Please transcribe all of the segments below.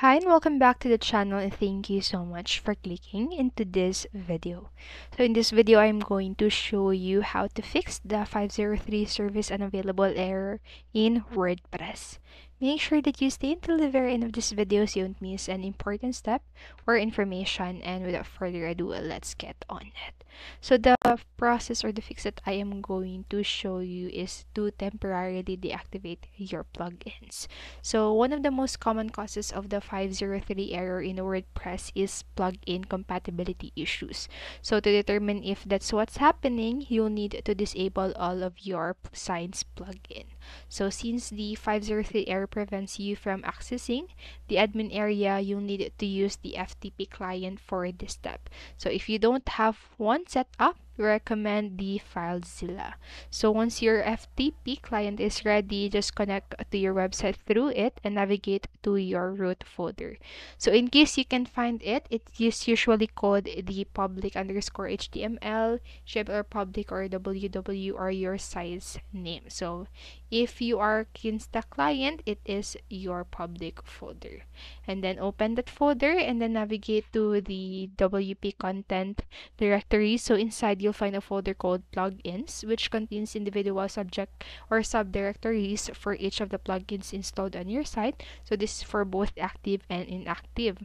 Hi and welcome back to the channel and thank you so much for clicking into this video. So in this video, I'm going to show you how to fix the 503 service unavailable error in WordPress. Make sure that you stay until the very end of this video so you don't miss an important step or information and without further ado, let's get on it. So the process or the fix that I am going to show you is to temporarily deactivate your plugins. So one of the most common causes of the 503 error in WordPress is plugin compatibility issues. So to determine if that's what's happening, you'll need to disable all of your Signs plugin. So since the 503 error prevents you from accessing the admin area, you'll need to use the FTP client for this step. So if you don't have one set up, recommend the FileZilla. So once your FTP client is ready, just connect to your website through it and navigate to your root folder. So in case you can find it, it is usually called the public underscore HTML, shape or public or www or your size name. So if you are Kinsta client, it is your public folder. And then open that folder and then navigate to the WP content directory. So inside you'll find a folder called plugins, which contains individual subject or subdirectories for each of the plugins installed on your site. So this is for both active and inactive.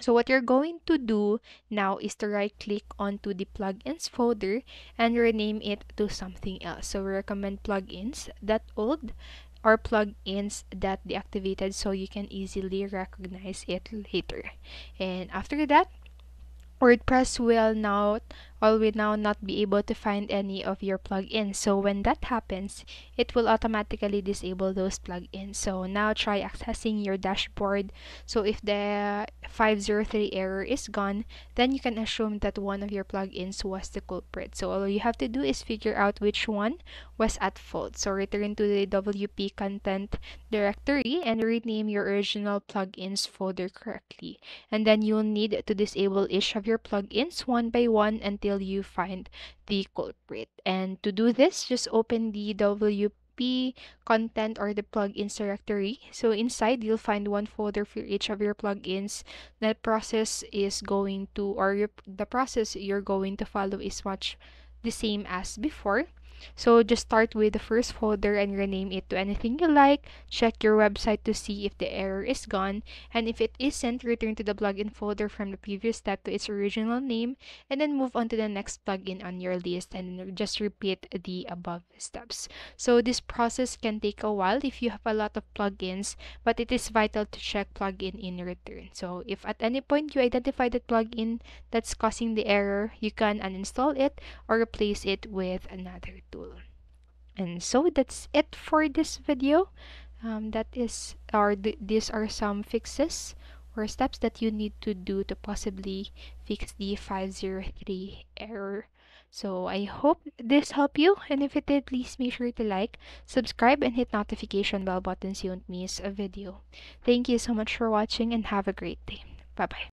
So what you're going to do now is to right click onto the plugins folder and rename it to something else. So we recommend plugins that old or plugins that deactivated so you can easily recognize it later. And after that, WordPress will now or will now not be able to find any of your plugins. So when that happens, it will automatically disable those plugins. So now try accessing your dashboard. So if the 503 error is gone, then you can assume that one of your plugins was the culprit. So all you have to do is figure out which one was at fault. So return to the WP content directory and rename your original plugins folder correctly. And then you'll need to disable each of your plugins one by one until until you find the culprit. And to do this, just open the WP content or the plugins directory. So inside, you'll find one folder for each of your plugins. That process is going to, or your, the process you're going to follow is much the same as before. So just start with the first folder and rename it to anything you like. Check your website to see if the error is gone. And if it isn't, return to the plugin folder from the previous step to its original name and then move on to the next plugin on your list and just repeat the above steps. So this process can take a while if you have a lot of plugins, but it is vital to check plugin in return. So if at any point you identify the plugin that's causing the error, you can uninstall it or replace it with another tool. And so that's it for this video. Um, that is or th these are some fixes or steps that you need to do to possibly fix the 503 error. So I hope this helped you and if it did please make sure to like subscribe and hit notification bell button so you don't miss a video. Thank you so much for watching and have a great day. Bye bye